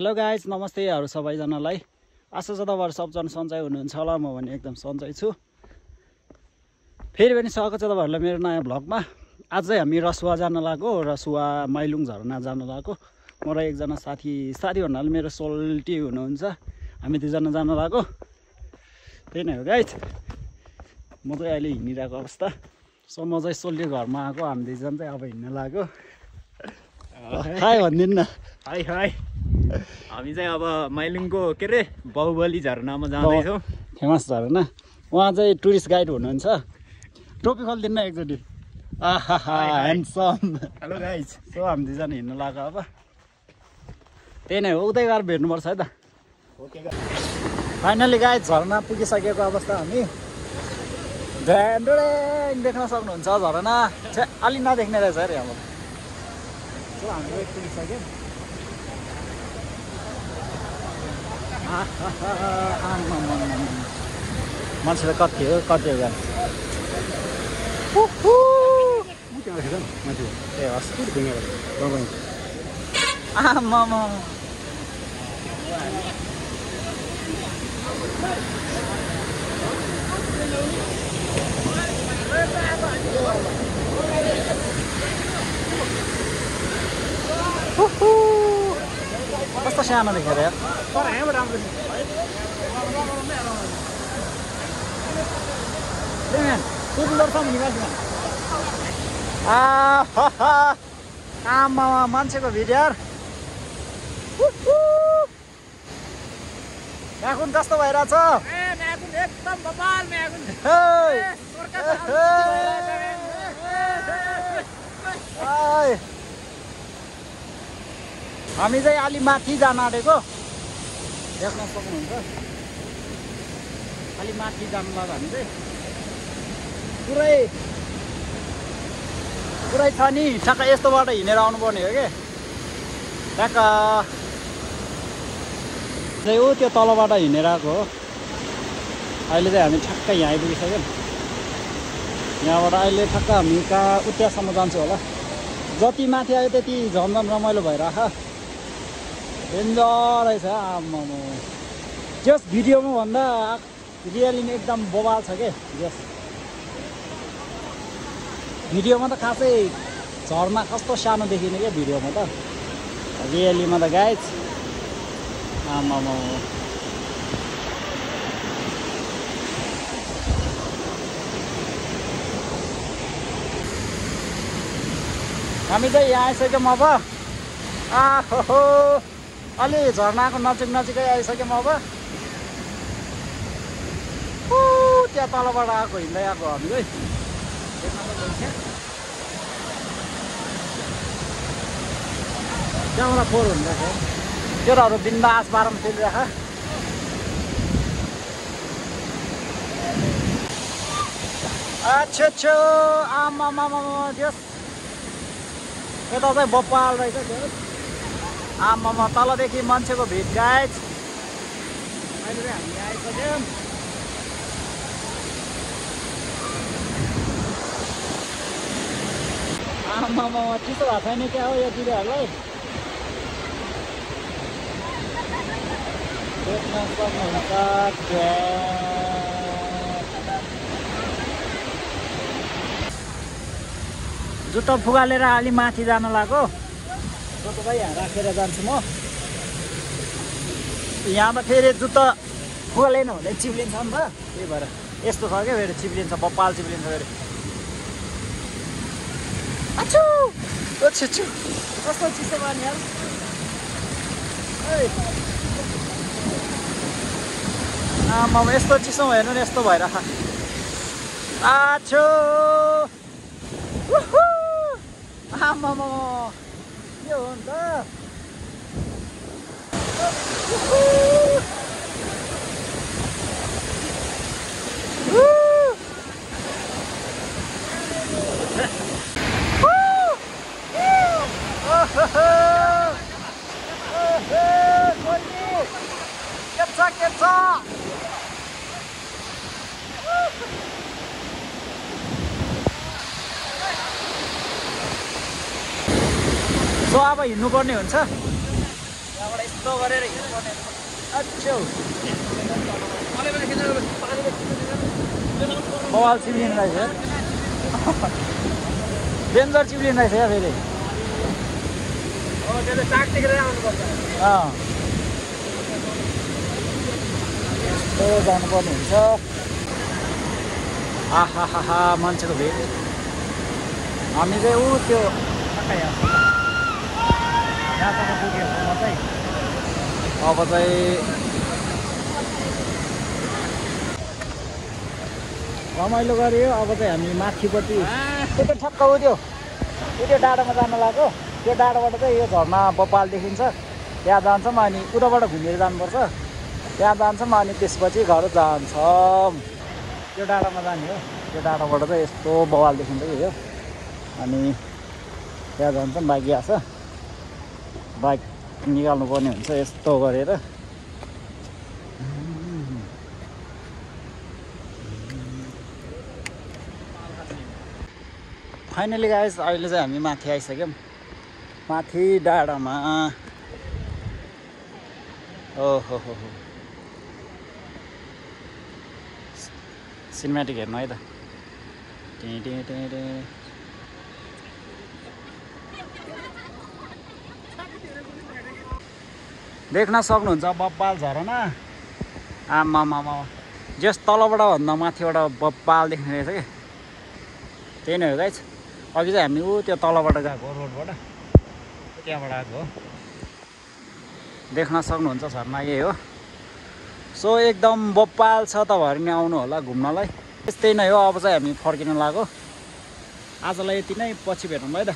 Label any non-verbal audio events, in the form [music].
Hello guys नमस्तेहरू सबैजनालाई। आशा छ तपाईँहरू सबजना सन्चै हुनुहुन्छ होला म भने एकदम सन्चै छु। फेरि पनि स्वागत छ तपाईँहरूलाई मेरो नयाँ भ्लगमा। आज चाहिँ हामी रसुवा जान लागेको रसुवा माइलुङ झरना जान लागेको। म र एकजना साथी साथी भन्नाले मेरो सोल्टी हुनुहुन्छ। हामी दुईजना जान लागेको। त्यही नै हो गाइज म चाहिँ अहिले हिँडिरहेको अवस्था। सो म चाहिँ सोल्टी घरमा आएको हामी दुईजना चाहिँ अब हिँड्न लाग्यो हाई भनिदिनु न। हाई हाई [laughs] हामी चाहिँ अब माइलिङको के अरे बाहुबली झरनामा जाँदैछौँ। फेमस झरना। उहाँ चाहिँ टुरिस्ट गाइड हुनुहुन्छ। टोपी खोलिदिनु न एकचोटि। ह्यान्डसम हेलो गाइज सो हामी दुईजना हिँड्नु लाग्यो अब। त्यही नै हो उतै गएर भेट्नुपर्छ है त। ओके फाइनली गाई झरना पुगिसकेको अवस्था हामी। ढ्यान्डुडेङ देख्न सक्नुहुन्छ झरना। अलि नदेख्ने रहेछ अरे अब। सो हामी चाहिँ पुगिसक्यो आमामामामा। मान्छे त कति हो कति हो गाडी ए हस् आमामा कस्तो सानो देखेर यार आमा मान्छेको भिड यार म्याकुन कस्तो भइरहेछ ओइ। हामी चाहिँ अलि माथि जान आँटेको। देख्न सक्नुहुन्छ। अलि माथि जानु लाग्यो हामी चाहिँ पुरै पुरै छ नि। ठ्याक्क यस्तोबाट हिँडेर आउनुपर्ने हो कि? ठ्याक्क। चाहिँ ऊ त्यो तलबाट हिँडेर आएको हो। अहिले चाहिँ हामी ठ्याक्क यहाँ आइपुगिसक्यौँ। यहाँबाट अहिले ठ्याक्क हामी कहाँ उत्यासम्म जान्छौँ होला। जति माथि आयो त्यति झन् रमाइलो भइरह डेन्जर रहेछ आम्मामा जस भिडियोमा भन्दा रियलीमा एकदम बबाल छ के? जस। भिडियोमा त खासै झर्ना कस्तो सानो देखिने क्या भिडियोमा त? रियलीमा त गाइज आमामा हामी चाहिँ यहाँ आइसक्यौँ अब। आहो अलि झर्नाको नजिक नजिकै आइसक्यौँ अब। ऊ, त्यहाँ तलबाट आएको हिँड्दै आएको हामी है। त्यहाँबाट फोहोर हुँदैछ त्योहरू बिन्दास बाह्रमा खेलिराख अच्छा अच्छा आमामामा त्यस यता चाहिँ बप्पाल रहेछ त्यो आमामा तलदेखि मान्छेको भिड गाइज अहिले हामी आइसक्यौँ। आमामा चिसो भएको छैन क्या हो यो दिदीहरूलाई। जुत्ता फुगालेर अलि माथि जान लाग्यो। यहाँ राखेर जान्छु म। यहाँ त फेरि जुत्ता फुगालेन भने चिप्लिन्छ नि त। त्यही भएर यस्तो छ क्या फेरि चिप्लिन्छ बप्पाल चिप्लिन्छ फेरि। आछु छु कस्तो चिसो पानी आमा यस्तो चिसो हेर्नु नि यस्तो भइरह आछु। आमामा। के हो नि त के छ के छ सो अब हिँड्नुपर्ने हुन्छ। यस्तो गरेर हिँड्नुपर्ने बवाल चिप्लिनु रहेछ। डेन्जर चिप्लिनु रहेछ क्या फेरि। यस्तो जानुपर्ने हुन्छ। आहाहा मान्छेको भेट। हामी चाहिँ ऊ त्यो कता यहाँ यहाँसम्म पुगेकोमा चाहिँ अब चाहिँ रमाइलो गऱ्यो अब चाहिँ हामी माथिपट्टि त्यो त ठक्क हो त्यो डाँडामा जान लाग्यो। त्यो डाँडाबाट चाहिँ यो झर्ना बपाल देखिन्छ। त्यहाँ जान्छौँ अनि उताबाट घुमेर जानुपर्छ। त्यहाँ जान्छौँ अनि त्यसपछि घर जान्छौँ। त्यो डाँडामा जाने हो। त्यो डाँडाबाट चाहिँ यस्तो बवाल देखिन्छ कि यो। अनि त्यहाँ जान्छौँ बाइक गएको छ बाइक निकाल्नु पर्ने हुन्छ यस्तो गरेर। फाइनली गाइस अहिले चाहिँ हामी माथि आइसक्यौँ। माथि डाँडामा। ओहो हो सिनेमेटिक हेर्नु है त। टे टे टे टे देख्न सक्नुहुन्छ बप्पाल झरना आमामामा जस तलबाट भन्दा माथिबाट बप्पाल देख्ने रहेछ कि? त्यही नै हो गाइज अघि चाहिँ हामी ऊ त्यो तलबाट गएको रोडबाट। त्यहाँबाट आएको हो। देख्न सक्नुहुन्छ झरना यही हो। सो एकदम बप्पाल छ तपाईँहरू नि आउनु होला घुम्नलाई। त्यस्तै नै हो अब चाहिँ हामी फर्किन लाग्यो आजलाई यति नै पछि भेटौँ है त।